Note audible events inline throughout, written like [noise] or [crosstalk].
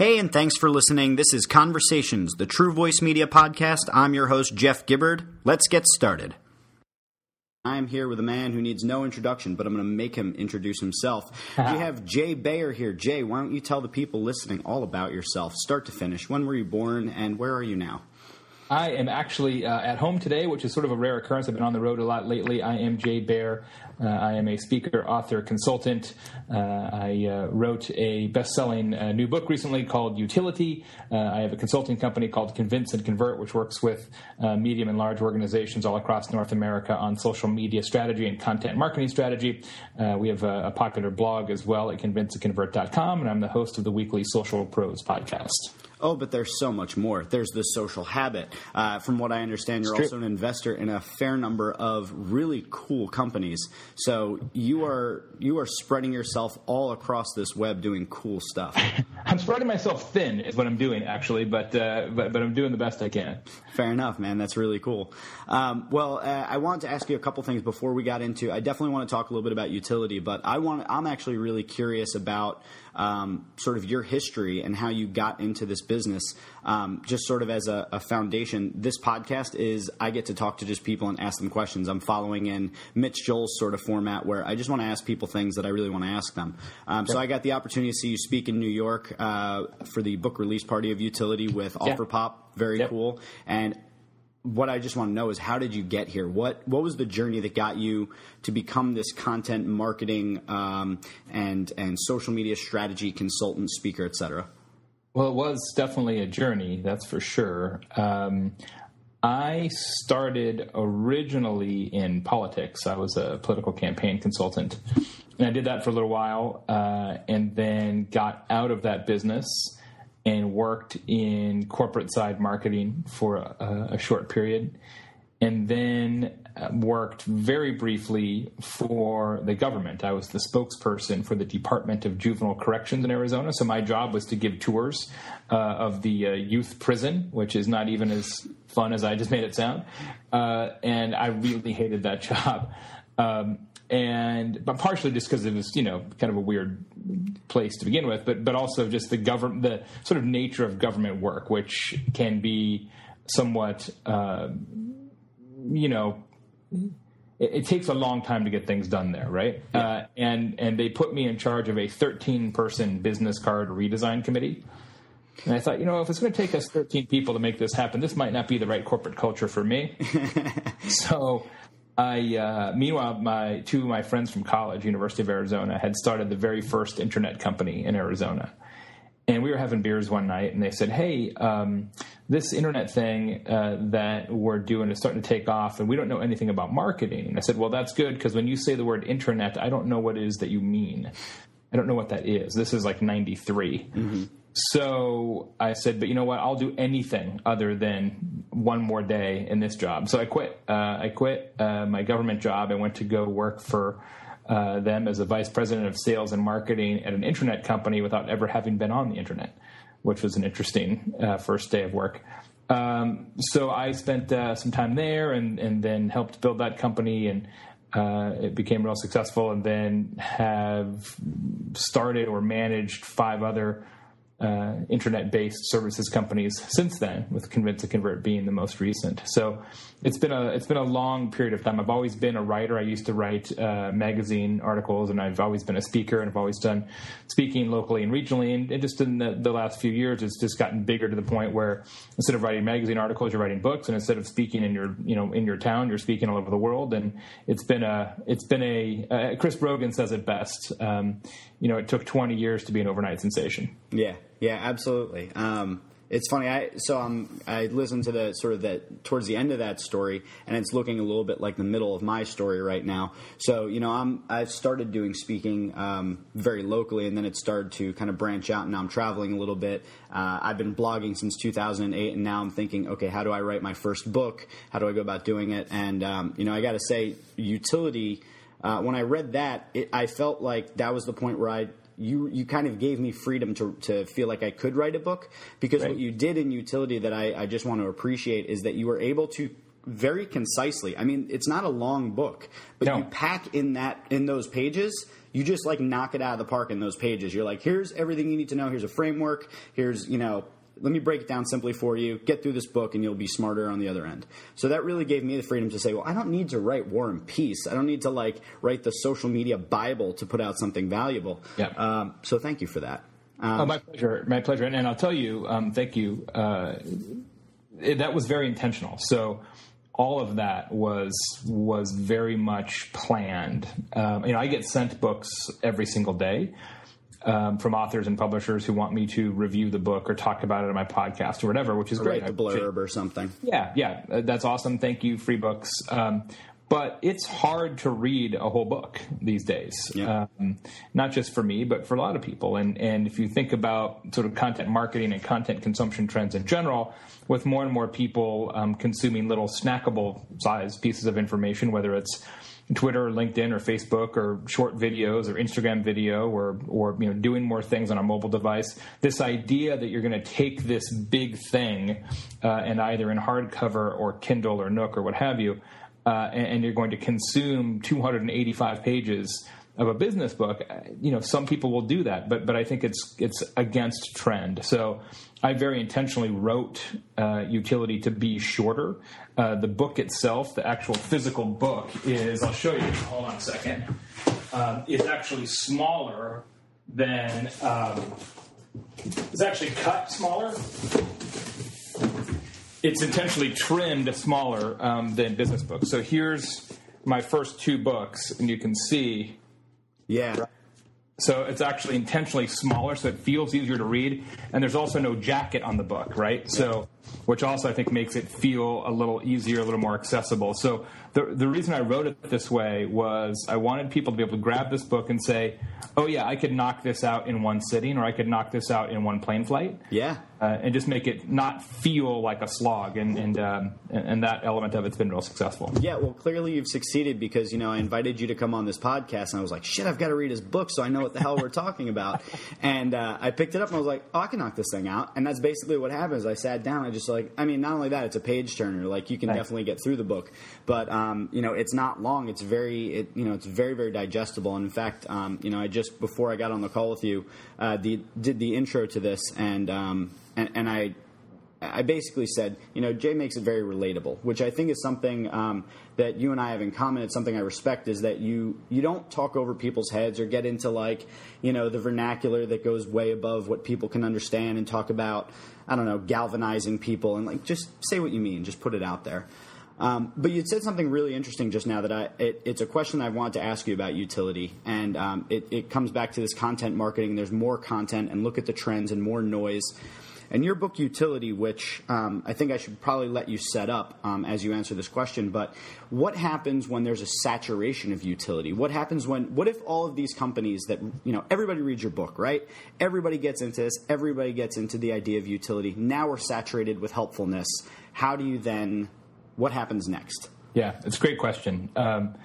Hey, and thanks for listening. This is Conversations, the True Voice Media podcast. I'm your host, Jeff Gibbard. Let's get started. I'm here with a man who needs no introduction, but I'm going to make him introduce himself. [laughs] we have Jay Baer here. Jay, why don't you tell the people listening all about yourself, start to finish? When were you born, and where are you now? I am actually uh, at home today, which is sort of a rare occurrence. I've been on the road a lot lately. I am Jay Baer. Uh, I am a speaker, author, consultant. Uh, I uh, wrote a best selling uh, new book recently called Youtility. Uh, I have a consulting company called Convince and Convert, which works with medium and large organizations all across North America on social media strategy and content marketing strategy. we have a, a, popular blog as well at convinceandconvert.com, and I'm the host of the weekly Social Pros podcast. Oh, but there's so much more. There's the social habit. Uh, from what I understand, you're also an investor in a fair number of really cool companies. So you are you are spreading yourself all across this web doing cool stuff. [laughs] I'm spreading myself thin, is what I'm doing actually, but uh, but but I'm doing the best I can. Fair enough, man. That's really cool. Um, well, uh, I wanted to ask you a couple things before we got into. I definitely want to talk a little bit about utility, but I want. I'm actually really curious about um, sort of your history and how you got into this business. Um, just sort of as a, a, foundation, this podcast is I get to talk to just people and ask them questions. I'm following in Mitch Joel's sort of format where I just want to ask people things that I really want to ask them. Um, so I got the opportunity to see you speak in New York uh, for the book release party of Youtility with yeah. OfferPop. Very yep. cool. And what I just want to know is how did you get here? What what was the journey that got you to become this content marketing um, and and social media strategy consultant, speaker, etc. Well, it was definitely a journey, that's for sure. Um, I started originally in politics. I was a political campaign consultant, and I did that for a little while, uh, and then got out of that business and worked in corporate side marketing for a, a short period, and then uh, worked very briefly for the government. I was the spokesperson for the Department of Juvenile Corrections in Arizona. So my job was to give tours uh, of the uh, youth prison, which is not even as fun as I just made it sound. Uh, and I really hated that [laughs] job. Um, and but partially just because it was you know kind of a weird place to begin with, but but also just the government the sort of nature of government work, which can be somewhat uh, you know. It, it, takes a long time to get things done there, right? Yeah. Uh, and and they put me in charge of a 13 person business card redesign committee. And I thought, you know, if it's going to take us 13 people to make this happen, this might not be the right corporate culture for me. [laughs] so I uh, meanwhile, my two of my friends from college, University of Arizona, had started the very first internet company in Arizona. And we were having beers one night, and they said, "Hey, um, this internet thing uh, that we're doing is starting to take off, and we don't know anything about marketing." And I said, "Well, that's good because when you say the word internet, I don't know what it is that you mean. I don't know what that is. This is like '93." Mm-hmm. So I said, but you know what? I'll do anything other than one more day in this job. So I quit. Uh, I quit uh, my government job and went to go work for uh, them as a vice president of sales and marketing at an internet company without ever having been on the internet, which was an interesting uh, first day of work. Um, so I spent uh, some time there and, and then helped build that company and uh, it became real successful and then have started or managed five other uh, internet-based services companies since then, with Convince and Convert being the most recent. So it's been a it's been a long period of time. I've always been a writer. I used to write uh, magazine articles, and I've always been a speaker, and I've always done speaking locally and regionally. And, and just in the, the, last few years, it's just gotten bigger to the point where instead of writing magazine articles, you're writing books, and instead of speaking in your you know in your town, you're speaking all over the world. And it's been a it's been a uh, Chris Brogan says it best. Um, you know, it took 20 years to be an overnight sensation. Yeah. Yeah, absolutely. Um, it's funny. I so I listened to the sort of that towards the end of that story, and it's looking a little bit like the middle of my story right now. So you know, I'm I've started doing speaking um, very locally, and then it started to kind of branch out. And now I'm traveling a little bit. Uh, I've been blogging since 2008, and now I'm thinking, okay, how do I write my first book? How do I go about doing it? And um, you know, I got to say, Youtility. Uh, when I read that, it, I felt like that was the point where I you you kind of gave me freedom to to feel like I could write a book because right. what you did in Youtility that I, I just want to appreciate is that you were able to very concisely. I mean, it's not a long book, but No. you pack in that in those pages. You just like knock it out of the park in those pages. You're like, here's everything you need to know. Here's a framework. Here's you know. Let me break it down simply for you. Get through this book, and you'll be smarter on the other end. So that really gave me the freedom to say, well, I don't need to write War and Peace. I don't need to like write the social media Bible to put out something valuable. Yeah. Um, so thank you for that. Um, Oh, my pleasure. My pleasure. And, and I'll tell you, um, thank you. Uh, it, that was very intentional. So all of that was was very much planned. Um, you know, I get sent books every single day. Um, from authors and publishers who want me to review the book or talk about it on my podcast or whatever, which is great. write the blurb or something. yeah, yeah, uh, that's awesome. Thank you, free books. Um, but it's hard to read a whole book these days. Yeah. Um, not just for me, but for a lot of people. And and if you think about sort of content marketing and content consumption trends in general, with more and more people um, consuming little snackable size pieces of information, whether it's Twitter, or LinkedIn, or Facebook, or short videos, or Instagram video, or or you know doing more things on a mobile device. This idea that you're going to take this big thing uh, and either in hardcover or Kindle or Nook or what have you, uh, and, and you're going to consume 285 pages of a business book. uh, You know, some people will do that, but but I think it's it's against trend. So I very intentionally wrote uh, Youtility to be shorter. Uh, the book itself, the actual physical book, is I'll show you. Hold on a second. Um, is actually smaller than. Um, it's actually cut smaller. It's intentionally trimmed smaller um, than business books. So here's my first two books, and you can see Yeah. so it's actually intentionally smaller, so it feels easier to read. And there's also no jacket on the book, right? So, which also I think makes it feel a little easier, a little more accessible. So the the reason I wrote it this way was I wanted people to be able to grab this book and say, "Oh yeah, I could knock this out in one sitting, or I could knock this out in one plane flight." Yeah. Uh, and just make it not feel like a slog, and and, um, and that element of it's been real successful. Yeah, well, clearly you've succeeded because you know I invited you to come on this podcast, and I was like, "Shit, I've got to read his book so I know what the hell we're talking about." [laughs] And uh, I picked it up and I was like, "Oh, I can knock this thing out." And that's basically what happens. I sat down. I just like, I mean, not only that, it's a page turner. Like you can Right. definitely get through the book, but um, you know, it's not long. It's very, it, you know, it's very, very digestible. And in fact, um, you know, I just before I got on the call with you, uh, the, did the intro to this, and um, and, and I I basically said, you know, Jay makes it very relatable, which I think is something um, that you and I have in common. It's something I respect is that you you don't talk over people's heads or get into like you know the vernacular that goes way above what people can understand and talk about. I don't know, galvanizing people and like just say what you mean, just put it out there. Um, but you said something really interesting just now that I it, it's a question I want to ask you about utility, and um, it, it comes back to this content marketing. There's more content, and look at the trends and more noise. And your book, Youtility, which um, I think I should probably let you set up um, as you answer this question, but what happens when there's a saturation of utility? What happens when, what if all of these companies that, you know, everybody reads your book, right? Everybody gets into this, everybody gets into the idea of utility. Now we're saturated with helpfulness. How do you then, what happens next? Yeah, it's a great question. Um,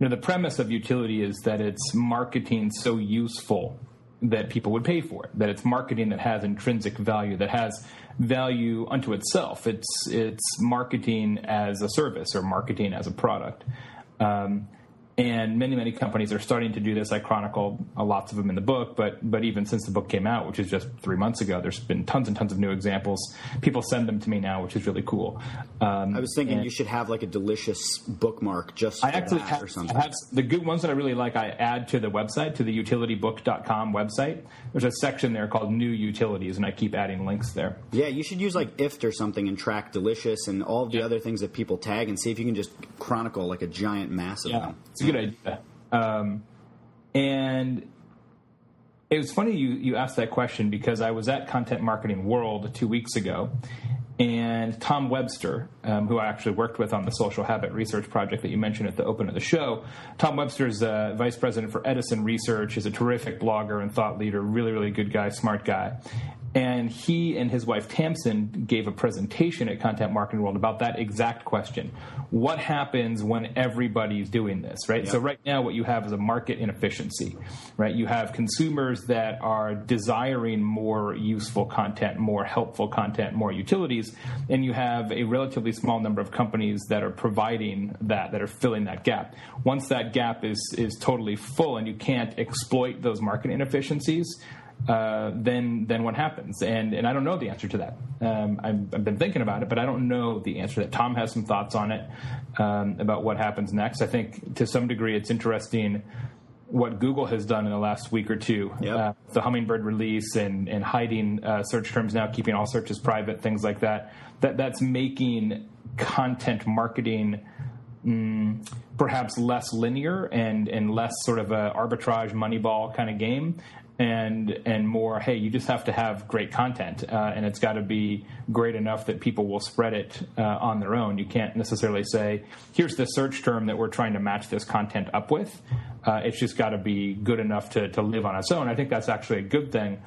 you know, the premise of utility is that it's marketing so useful that people would pay for it. That it's marketing that has intrinsic value, that has value unto itself. It's it's marketing as a service or marketing as a product. Um, and many many companies are starting to do this. I chronicle uh, lots of them in the book, but but even since the book came out, which is just three months ago, there's been tons and tons of new examples. People send them to me now, which is really cool. Um, I was thinking you should have like a delicious bookmark just I for actually that have, or something. I have the good ones that I really like. I add to the website to the utilitybook.com website. There's a section there called New Utilities, and I keep adding links there. Yeah, you should use like IFT or something and track Delicious and all the Yeah. other things that people tag and see if you can just chronicle like a giant mass of Yeah, them. Good idea. Um, and it was funny you, you asked that question because I was at Content Marketing World two weeks ago, and Tom Webster, um, who I actually worked with on the Social Habit Research Project that you mentioned at the open of the show, Tom Webster is uh, vice president for Edison Research, is a terrific blogger and thought leader, really, really good guy, smart guy. And he and his wife Tamsin gave a presentation at Content Marketing World about that exact question. What happens when everybody's doing this, right? So right now what you have is a market inefficiency, right? You have consumers that are desiring more useful content, more helpful content, more utilities, and you have a relatively small number of companies that are providing that, that are filling that gap. Once that gap is is totally full and you can't exploit those market inefficiencies, uh, then then what happens? And and I don't know the answer to that. Um, I've, I've, been thinking about it, but I don't know the answer. That Tom has some thoughts on it um, about what happens next. I think to some degree it's interesting what Google has done in the last week or two. Yep. Uh, the Hummingbird release and and hiding uh, search terms now, keeping all searches private, things like that. That that's making content marketing. Mm, perhaps less linear and and less sort of a arbitrage moneyball kind of game and and more hey you just have to have great content uh, and it's got to be great enough that people will spread it uh, on their own. You can't necessarily say here's the search term that we're trying to match this content up with. Uh, it's just got to be good enough to, to live on its own. I think that's actually a good thing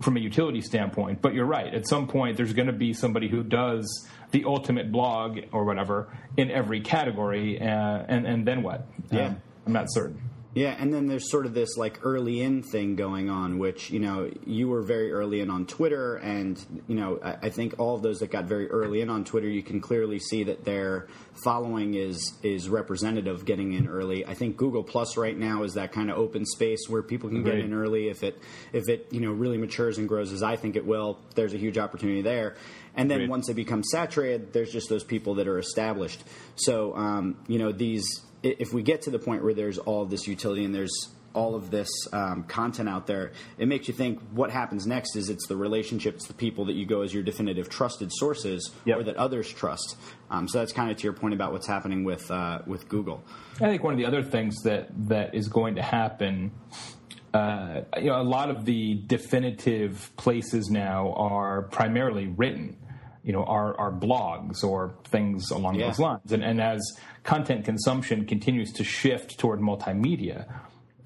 from a utility standpoint but you're right. At some point there's going to be somebody who does the ultimate blog or whatever in every category uh, and and then what? Yeah. Um, i'm not certain yeah, and then there's sort of this like early in thing going on, which you know you were very early in on Twitter, and you know I, I, think all of those that got very early in on Twitter, you can clearly see that their following is is representative of getting in early. I think Google Plus right now is that kind of open space where people can get in early if it if it you know really matures and grows as I think it will. There's a huge opportunity there. And then once it becomes saturated, there's just those people that are established. So um, you know these if we get to the point where there's all of this utility and there's all of this um, content out there, it makes you think what happens next is it's the relationships, the people that you go as your definitive trusted sources yep. or that others trust. Um, so that's kind of to your point about what's happening with uh, with Google. I think one of the other things that that is going to happen. Uh, you know, a lot of the definitive places now are primarily written you know our, our blogs or things along yeah. those lines and, and as content consumption continues to shift toward multimedia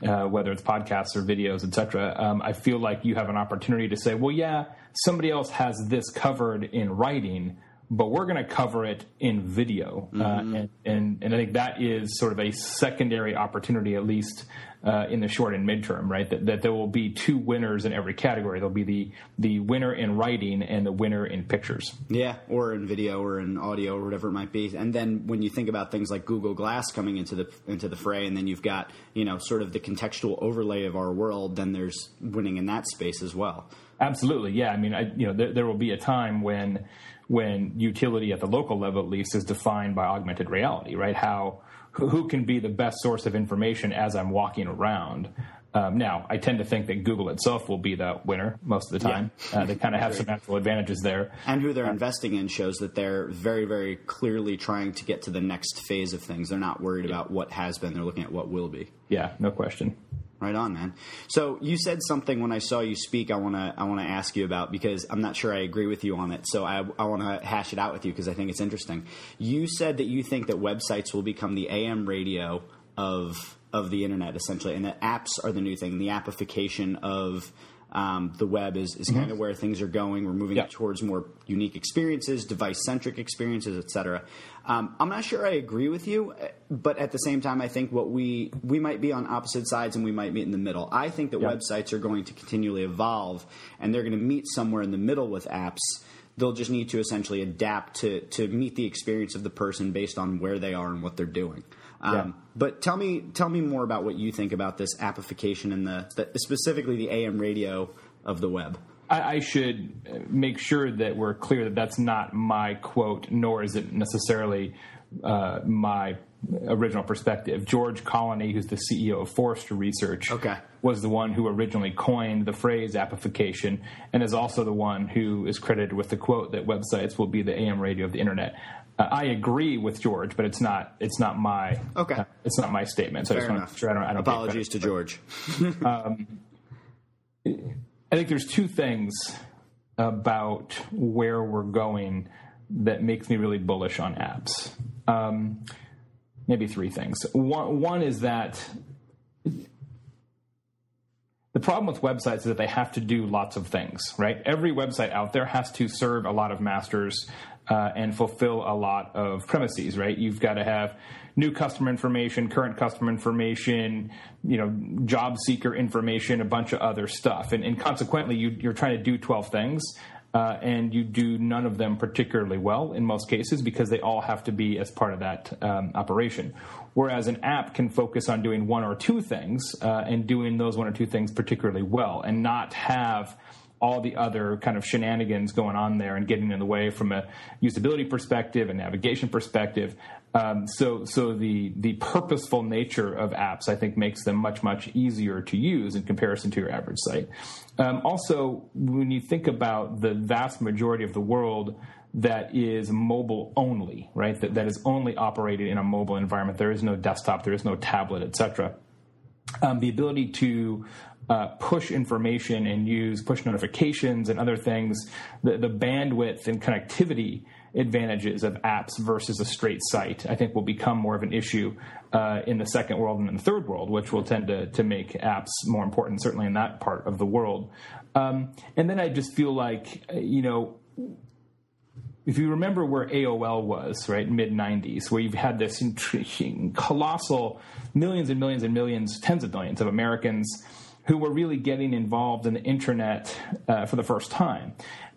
uh, whether it's podcasts or videos etc um, i feel like you have an opportunity to say well yeah somebody else has this covered in writing but we're going to cover it in video, uh, mm-hmm. uh, and, and, and I think that is sort of a secondary opportunity, at least uh, in the short and midterm, right? That, that there will be two winners in every category. There'll be the the winner in writing and the winner in pictures. Yeah, or in video or in audio or whatever it might be. And then when you think about things like Google Glass coming into the into the fray, and then you've got you know sort of the contextual overlay of our world, then there's winning in that space as well. Absolutely, yeah. I mean, I, you know, there, there will be a time when when utility at the local level at least is defined by augmented reality, right? How who can be the best source of information as I'm walking around. Um, now, I tend to think that Google itself will be the winner most of the time. Yeah. Uh, they kind of have some natural advantages there. And who they're uh, investing in shows that they're very, very clearly trying to get to the next phase of things. They're not worried about what has been, they're looking at what will be. Yeah, no question. Right on, man. So you said something when I saw you speak. I want to I want to ask you about because I'm not sure I agree with you on it. So I I want to hash it out with you because I think it's interesting. You said that you think that websites will become the AM radio of of the internet essentially, and that apps are the new thing, the appification of um, the web is, is mm-hmm. kind of where things are going. We're moving towards more unique experiences, device centric experiences, etc. Um, I'm not sure I agree with you, but at the same time, I think what we we might be on opposite sides and we might meet in the middle. I think that websites are going to continually evolve, and they're going to meet somewhere in the middle with apps. They'll just need to essentially adapt to to meet the experience of the person based on where they are and what they're doing. Um, yeah. But tell me, tell me more about what you think about this appification and the, the specifically the AM radio of the web. I, I, should make sure that we're clear that that's not my quote, nor is it necessarily uh, my original perspective. George Colony, who's the CEO of Forrester Research, okay. was the one who originally coined the phrase appification and is also the one who is credited with the quote that websites will be the AM radio of the internet. Uh, I agree with George, but it's not it's not my okay. Uh, it's not my statement. So Fair I just enough. Sure I don't, I don't Apologies to George. [laughs] um, I think there's two things about where we're going that makes me really bullish on apps. Um, maybe three things. One, one is that the problem with websites is that they have to do lots of things, right? Every website out there has to serve a lot of masters uh, and fulfill a lot of premises, right? You've got to have new customer information, current customer information, you know, job seeker information, a bunch of other stuff, and, and consequently, you, are trying to do twelve things. Uh, and you do none of them particularly well in most cases because they all have to be as part of that um, operation. Whereas an app can focus on doing one or two things uh, and doing those one or two things particularly well and not have all the other kind of shenanigans going on there and getting in the way from a usability perspective and navigation perspective. Um, so, so the the purposeful nature of apps, I think, makes them much much easier to use in comparison to your average site. Um, also, when you think about the vast majority of the world that is mobile only, right? That that is only operated in a mobile environment. There is no desktop, there is no tablet, etc. Um, the ability to uh, push information and use push notifications and other things, the, the bandwidth and connectivity advantages of apps versus a straight site, I think will become more of an issue uh, in the second world and in the third world, which will tend to, to make apps more important, certainly in that part of the world. Um, and then I just feel like, you know, if you remember where AOL was, right, mid 90s, where you've had this intriguing colossal millions and millions and millions, tens of millions of Americans who were really getting involved in the internet uh, for the first time.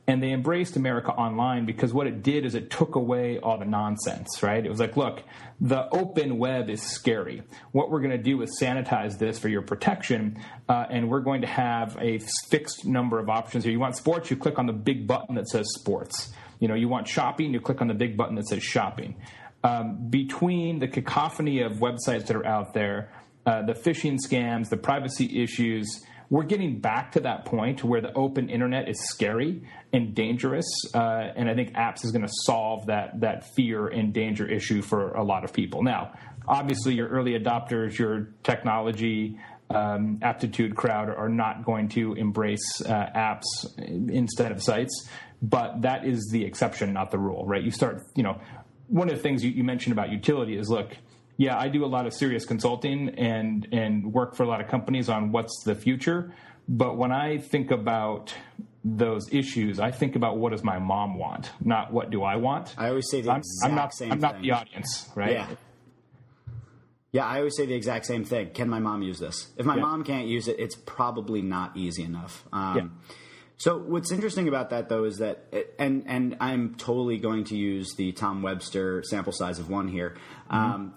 And they embraced America Online because what it did is it took away all the nonsense, right? It was like, look, the open web is scary. What we're going to do is sanitize this for your protection, uh, and we're going to have a fixed number of options here. You want sports, you click on the big button that says sports. You know, you want shopping, you click on the big button that says shopping. Um, between the cacophony of websites that are out there, uh, the phishing scams, the privacy issues. We're getting back to that point where the open internet is scary and dangerous, uh, and I think apps is going to solve that that fear and danger issue for a lot of people. Now, obviously, your early adopters, your technology um, aptitude crowd are not going to embrace uh, apps instead of sites, but that is the exception, not the rule, right? You start, you know, one of the things you, you mentioned about utility is look yeah, I do a lot of serious consulting and and work for a lot of companies on what's the future. But when I think about those issues, I think about what does my mom want, not what do I want. I always say the I'm, exact I'm not, same I'm not thing. the audience, right? Yeah. Yeah, I always say the exact same thing. Can my mom use this? If my Yeah. mom can't use it, it's probably not easy enough. Um, Yeah. So what's interesting about that though is that, and and I'm totally going to use the Tom Webster sample size of one here. Um,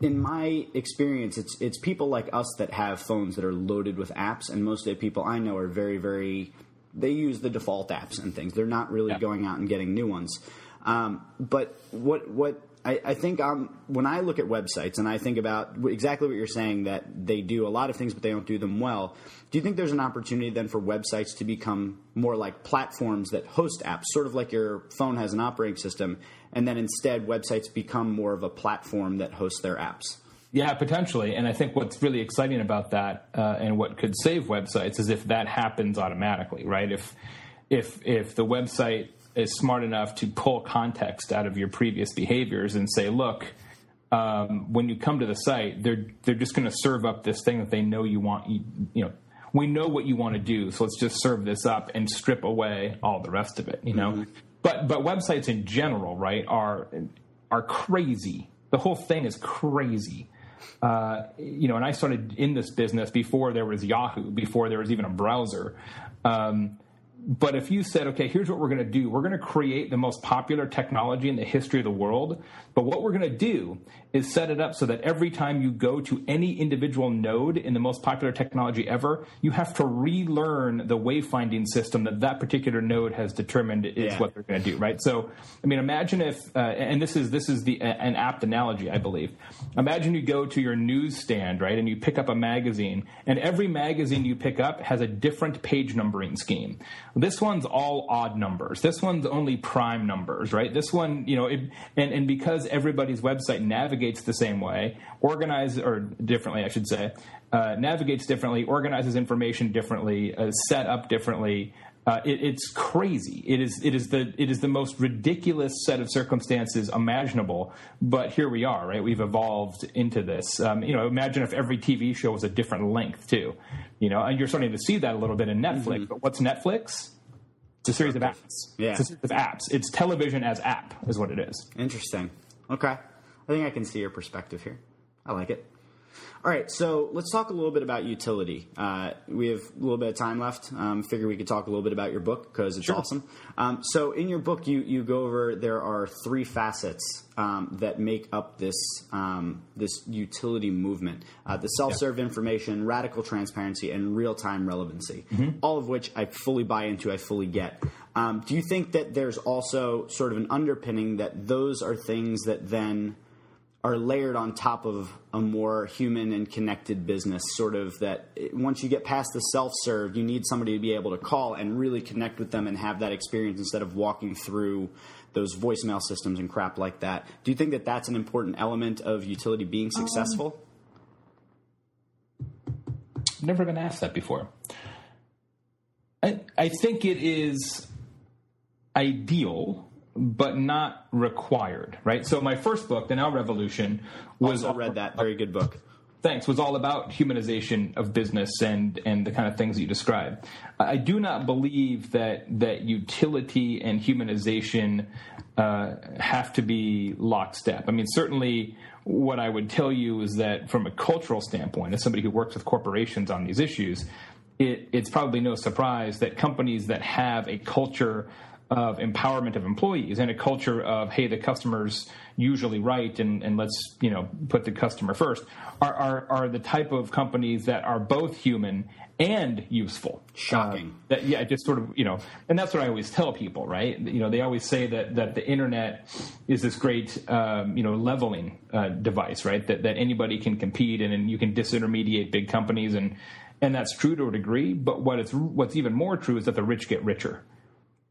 in my experience, it's it's people like us that have phones that are loaded with apps, and most of the people I know are very very. They use the default apps and things. They're not really Yeah. going out and getting new ones. Um, but what what I, I think when I look at websites and I think about exactly what you're saying that they do a lot of things but they don't do them well. Do you think there's an opportunity then for websites to become more like platforms that host apps, sort of like your phone has an operating system, and then instead websites become more of a platform that hosts their apps? Yeah, potentially. And I think what's really exciting about that uh, and what could save websites is if that happens automatically, right? If if if the website is smart enough to pull context out of your previous behaviors and say, look, um, when you come to the site, they're they're just going to serve up this thing that they know you want. You, you know, we know what you want to do, so let's just serve this up and strip away all the rest of it. You know, but but websites in general, right, are are crazy. The whole thing is crazy. Uh, you know, and I started in this business before there was Yahoo, before there was even a browser. Um, but if you said, okay, here's what we're going to do, we're going to create the most popular technology in the history of the world. But what we're going to do is set it up so that every time you go to any individual node in the most popular technology ever, you have to relearn the wayfinding system that that particular node has determined is Yeah. what they're going to do, right? So, I mean, imagine if, uh, and this is this is the an apt analogy, I believe. Imagine you go to your newsstand, right, and you pick up a magazine, and every magazine you pick up has a different page numbering scheme. This one's all odd numbers. This one's only prime numbers, right? This one, you know, it, and and because everybody's website navigates the same way, organize or differently, I should say, uh, navigates differently, organizes information differently, uh, set up differently Uh, it, it's crazy. It is it is the it is the most ridiculous set of circumstances imaginable. But here we are, right? We've evolved into this. Um, you know, imagine if every TV show was a different length too. You know, and you're starting to see that a little bit in Netflix. Mm-hmm. But what's Netflix? It's a series of apps. Yeah, it's a series of apps. It's television as app, is what it is. Interesting. Okay, I think I can see your perspective here. I like it. All right, so let's talk a little bit about utility. Uh, we have a little bit of time left. Um, figure we could talk a little bit about your book because it's sure. awesome. Um, so in your book, you you go over there are three facets um, that make up this um, this utility movement: uh, the self-serve yeah. information, radical transparency, and real-time relevancy. Mm-hmm. All of which I fully buy into. I fully get. Um, do you think that there's also sort of an underpinning that those are things that then are layered on top of a more human and connected business sort of that once you get past the self-serve you need somebody to be able to call and really connect with them and have that experience instead of walking through those voicemail systems and crap like that. Do you think that that's an important element of utility being um, successful? Um, never been asked that before. I, I think it is ideal but not required, right? So my first book, The Now Revolution, was also read that very good book. Thanks. Was all about humanization of business and and the kind of things that you describe. I do not believe that that utility and humanization uh, have to be lockstep. I mean, certainly, what I would tell you is that from a cultural standpoint, as somebody who works with corporations on these issues, it, it's probably no surprise that companies that have a culture of empowerment of employees and a culture of hey the customer's usually right and, and let's you know put the customer first are, are, are the type of companies that are both human and useful. Shocking. uh, that yeah just sort of you know and that's what i always tell people right? You know they always say that that the internet is this great um, you know leveling uh, device right? That, that anybody can compete and, and you can disintermediate big companies and and that's true to a degree but what it's what's even more true is that the rich get richer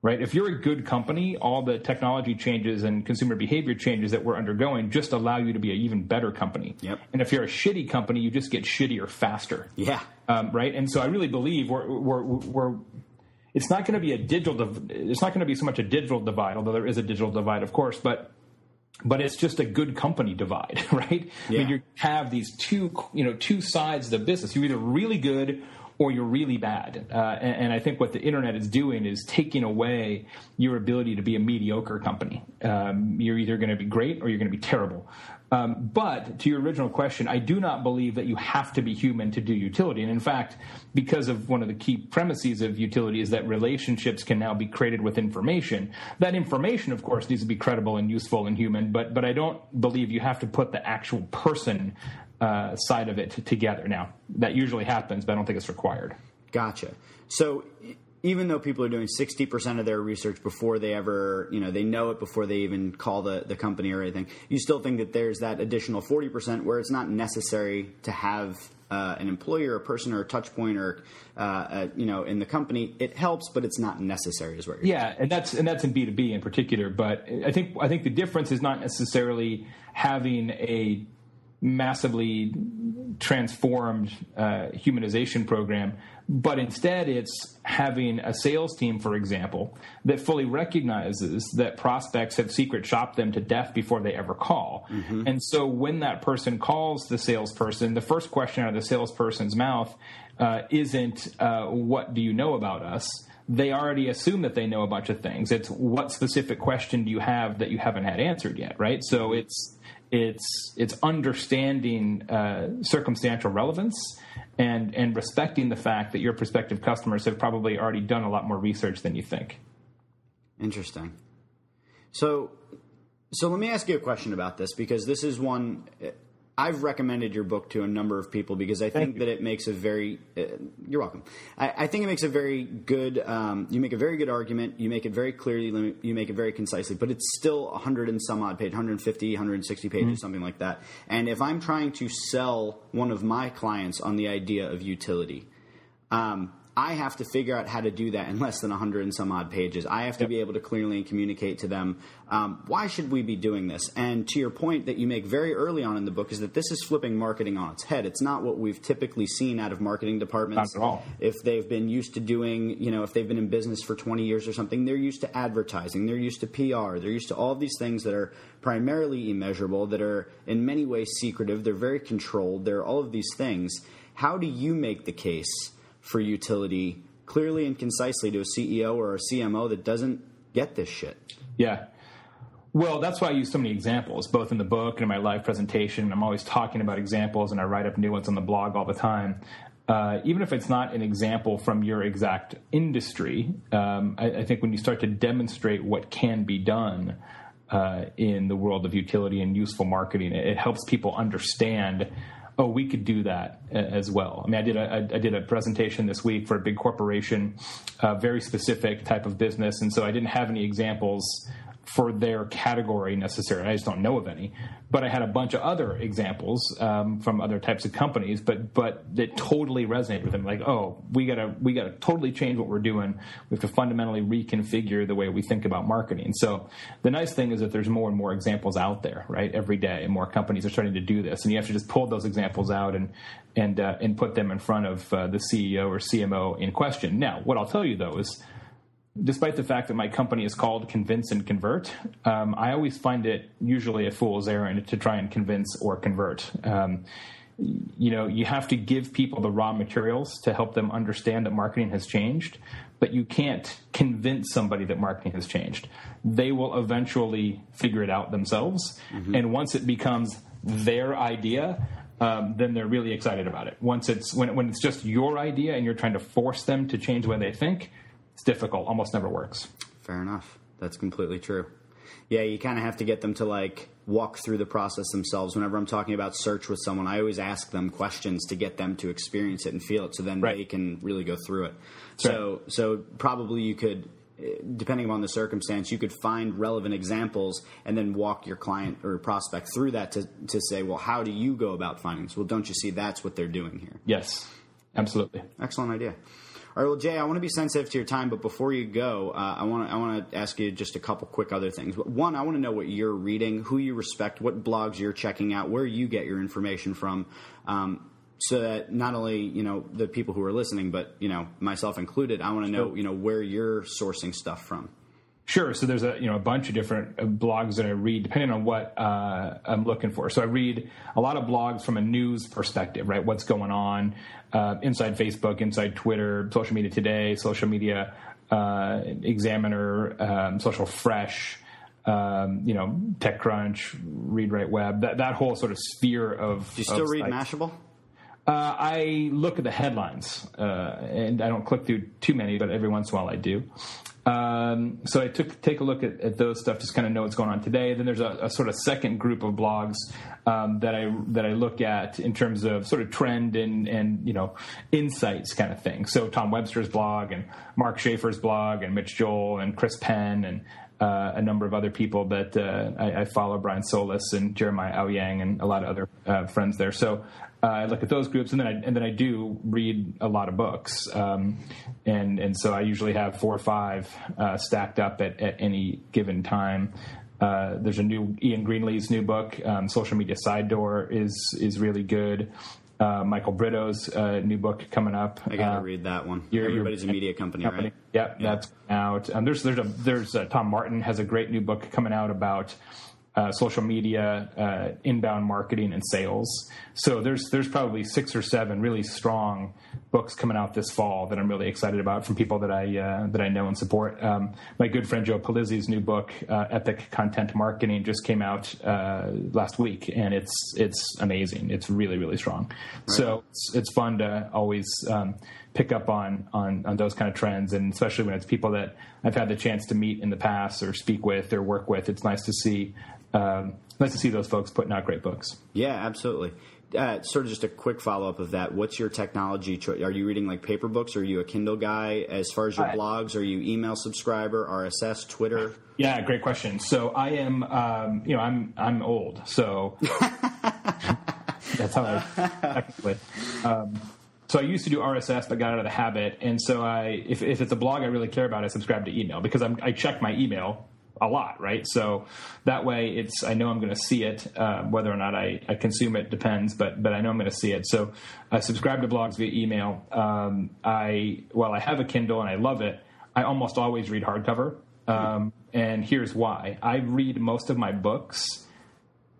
right? If you're a good company, all the technology changes and consumer behavior changes that we're undergoing just allow you to be an even better company. Yep. And if you're a shitty company, you just get shittier faster. Yeah. Um, right. And so I really believe we're, we're, we're it's not going to be a digital. It's not going to be so much a digital divide, although there is a digital divide, of course. But but it's just a good company divide, [laughs] right? Yeah. I mean, you have these two, you know, two sides of the business. You're either really good or you're really bad. Uh, and, and, I think what the internet is doing is taking away your ability to be a mediocre company. Um, you're either going to be great or you're going to be terrible. Um, but to your original question, I do not believe that you have to be human to do utility. And in fact, because of one of the key premises of utility is that relationships can now be created with information. That information, of course, needs to be credible and useful and human. But but I don't believe you have to put the actual person uh, side of it together. Now, that usually happens, but I don't think it's required. Gotcha. So even though people are doing 60% of their research before they ever, you know, they know it before they even call the, the company or anything, you still think that there's that additional 40% where it's not necessary to have uh, an employer, a person, or a touch point, or uh, uh, you know, in the company, it helps, but it's not necessary. Is what yeah, and that's and that's in B two B in particular. But I think I think the difference is not necessarily having a massively transformed uh, humanization program, but instead it's having a sales team, for example, that fully recognizes that prospects have secret shopped them to death before they ever call. Mm-hmm. And so when that person calls the salesperson, the first question out of the salesperson's mouth uh, isn't, uh, What do you know about us? they already assume that they know a bunch of things. It's what specific question do you have that you haven't had answered yet, right? So it's it's it's understanding uh, circumstantial relevance and and respecting the fact that your prospective customers have probably already done a lot more research than you think. Interesting. So so let me ask you a question about this because this is one I've recommended your book to a number of people because I think that it makes a very. Uh, you're welcome. I, I, think it makes a very good. Um, you make a very good argument. You make it very clearly. You make it very concisely. But it's still a 100 and some odd page, 150, 160 pages, mm-hmm. something like that. And if I'm trying to sell one of my clients on the idea of utility, um, I have to figure out how to do that in less than 100 and some odd pages. I have to yep. be able to clearly communicate to them um, why should we be doing this. And to your point that you make very early on in the book is that this is flipping marketing on its head. It's not what we've typically seen out of marketing departments. Not at all. If they've been used to doing, you know, if they've been in business for 20 years or something, they're used to advertising, they're used to PR, they're used to all of these things that are primarily immeasurable, that are in many ways secretive, they're very controlled, they're all of these things. How do you make the case? For utility clearly and concisely to a CEO or a CMO that doesn't get this shit. Yeah. Well, that's why I use so many examples, both in the book and in my live presentation. I'm always talking about examples, and I write up new ones on the blog all the time. Uh, even if it's not an example from your exact industry, um, I, I, think when you start to demonstrate what can be done uh, in the world of utility and useful marketing, it, it helps people understand oh, we could do that as well. I mean, I did a, I did a presentation this week for a big corporation, a very specific type of business, and so I didn't have any examples for their category necessarily. I just don't know of any. But I had a bunch of other examples um, from other types of companies, but but that totally resonated with them. Like, oh, we gotta we gotta totally change what we're doing. We have to fundamentally reconfigure the way we think about marketing. So the nice thing is that there's more and more examples out there, right? Every day, and more companies are starting to do this, and you have to just pull those examples out and and uh, and put them in front of uh, the CEO or CMO in question. Now, what I'll tell you though is despite the fact that my company is called Convince and Convert, um, I always find it usually a fool's errand to try and convince or convert. Um, you know, you have to give people the raw materials to help them understand that marketing has changed, but you can't convince somebody that marketing has changed. They will eventually figure it out themselves. Mm-hmm. And once it becomes their idea, um, then they're really excited about it. Once it's when, when it's just your idea and you're trying to force them to change the way they think, it's difficult. Almost never works. Fair enough. That's completely true. Yeah, you kind of have to get them to like walk through the process themselves. Whenever I'm talking about search with someone, I always ask them questions to get them to experience it and feel it, so then right. they can really go through it. So, so probably you could, depending on the circumstance, you could find relevant examples and then walk your client or prospect through that to to say, well, how do you go about finding this? Well, don't you see that's what they're doing here? Yes, absolutely. Excellent idea. All right, well, Jay, I want to be sensitive to your time, but before you go, uh, I want to I want to ask you just a couple quick other things. One, I want to know what you're reading, who you respect, what blogs you're checking out, where you get your information from, um, so that not only you know the people who are listening, but you know myself included, I want to know you know where you're sourcing stuff from. Sure. So there's a you know a bunch of different uh, blogs that I read depending on what uh, I'm looking for. So I read a lot of blogs from a news perspective, right? What's going on uh, inside Facebook, inside Twitter, social media today, social media uh, Examiner, um, Social Fresh, um, you know, TechCrunch, Read Write Web. That that whole sort of sphere of. Do you still read sites. Mashable? Uh, I look at the headlines, uh, and I don't click through too many, but every once in a while I do. Um, so I took take a look at, at those stuff, just kind of know what's going on today. Then there's a, a sort of second group of blogs um, that I that I look at in terms of sort of trend and and you know insights kind of thing. So Tom Webster's blog and Mark Schaefer's blog and Mitch Joel and Chris Penn and uh, a number of other people that uh, I, I, follow, Brian Solis and Jeremiah Owyang and a lot of other uh, friends there. So uh, I look at those groups, and then I, and then I do read a lot of books, um, and and so I usually have four or five uh, stacked up at, at any given time. Uh, there's a new Ian Greenleigh's new book, um, Social Media Side Door, is is really good. Uh, Michael Brito's uh, new book coming up. I gotta uh, read that one. Your, Everybody's your, a media company, company. right? Yep, yeah, that's out. Um, there's there's a there's Tom Martin has a great new book coming out about uh, social media, uh, inbound marketing, and sales. So there's there's probably six or seven really strong books coming out this fall that I'm really excited about from people that I uh, that I know and support. Um, my good friend Joe Pulizzi's new book, uh, Epic Content Marketing, just came out uh, last week, and it's it's amazing. It's really really strong. Right. So it's, it's, fun to always. Um, pick up on, on on those kind of trends, and especially when it's people that I've had the chance to meet in the past or speak with or work with. It's nice to see um, nice to see those folks putting out great books. Yeah, absolutely. Uh, sort of just a quick follow up of that. What's your technology choice? Are you reading like paper books? Are you a Kindle guy? As far as your blogs, are you email subscriber, RSS, Twitter? Yeah, great question. So I am, um, you know, I'm I'm old, so [laughs] [laughs] that's how I technically. Um, so I used to do RSS, but got out of the habit. And so I, if, if it's a blog I really care about, I subscribe to email because I'm, I check my email a lot, right? So that way, it's I know I'm going to see it. Uh, whether or not I, I, consume it depends, but but I know I'm going to see it. So I subscribe to blogs via email. Um, I while I have a Kindle and I love it, I almost always read hardcover. Um, and here's why: I read most of my books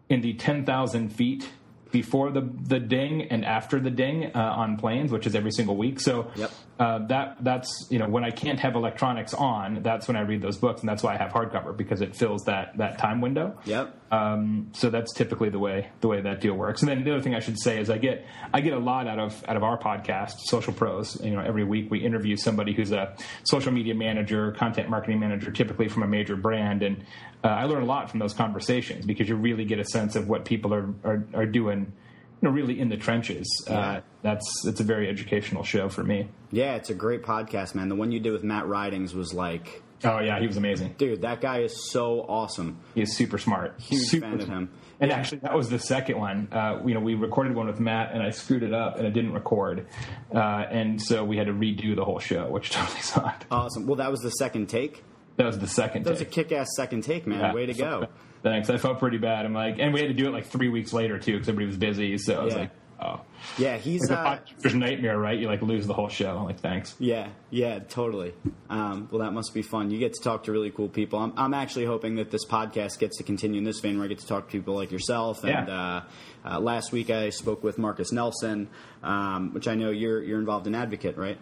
in the ten thousand feet before the the ding and after the ding uh, on planes, which is every single week. So yep. Uh, that that's you know when I can't have electronics on, that's when I read those books, and that's why I have hardcover because it fills that that time window. Yep. Um, so that's typically the way the way that deal works. And then the other thing I should say is I get I get a lot out of out of our podcast, Social Pros. You know, every week we interview somebody who's a social media manager, content marketing manager, typically from a major brand, and uh, I learn a lot from those conversations because you really get a sense of what people are are, are doing you know, really in the trenches. Uh, yeah. Uh, that's it's a very educational show for me. Yeah, it's a great podcast, man. The one you did with Matt Ridings was like, oh yeah, he was amazing, dude. That guy is so awesome. He's super smart. Huge super fan of him. And yeah. actually, that was the second one. Uh, you know, we recorded one with Matt, and I screwed it up, and it didn't record, uh, and so we had to redo the whole show, which [laughs] totally sucked. Awesome. Well, that was the second take. That was the second. That was take. a kick-ass second take, man. Yeah. Way to go. Thanks. I felt pretty bad. I'm like, and we had to do it like three weeks later too, because everybody was busy. So I was yeah. like, oh, yeah, he's uh, there's nightmare, right? You like lose the whole show. I'm like, thanks. Yeah, yeah, totally. Um, well, that must be fun. You get to talk to really cool people. I'm, I'm actually hoping that this podcast gets to continue in this vein, where I get to talk to people like yourself. And yeah. uh, uh, last week I spoke with Marcus Nelson, um, which I know you're you're involved in Addvocate, right?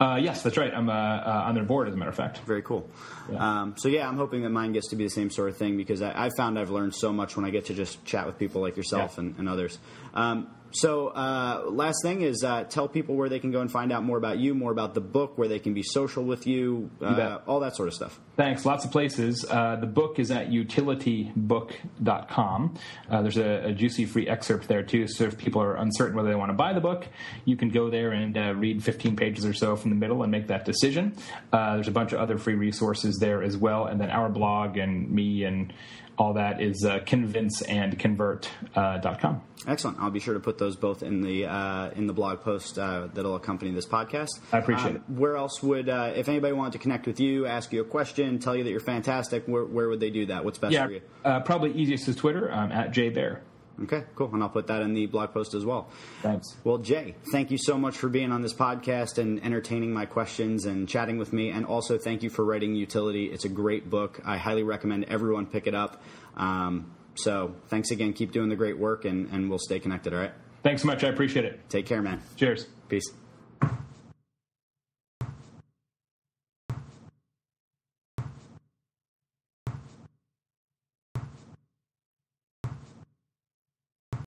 Uh, yes, that's right. I'm uh, uh, on their board, as a matter of fact. Very cool. Yeah. Um, so yeah, I'm hoping that mine gets to be the same sort of thing because I, I found I've learned so much when I get to just chat with people like yourself yeah. and, and, others. Um, so, uh, last thing is uh, tell people where they can go and find out more about you, more about the book, where they can be social with you, uh, all that sort of stuff. Thanks. Lots of places. Uh, the book is at youtilitybook.com. Uh, there's a, a, juicy free excerpt there, too. So, if people are uncertain whether they want to buy the book, you can go there and uh, read 15 pages or so from the middle and make that decision. there's a bunch of other free resources there as well. And then our blog and me and all that is uh, convinceandconvert.com. Uh, Excellent. I'll be sure to put those both in the uh, in the blog post uh, that'll accompany this podcast. I appreciate um, it. Where else would, uh, if anybody wanted to connect with you, ask you a question, tell you that you're fantastic, where, where would they do that? What's best yeah, for you? Uh, probably easiest is Twitter I'm at jaybaer. Okay, cool. And I'll put that in the blog post as well. Thanks. Well, Jay, thank you so much for being on this podcast and entertaining my questions and chatting with me. And also, thank you for writing Youtility. It's a great book. I highly recommend everyone pick it up. Um, so, thanks again. Keep doing the great work, and, and we'll stay connected, all right? Thanks so much. I appreciate it. Take care, man. Cheers. Peace.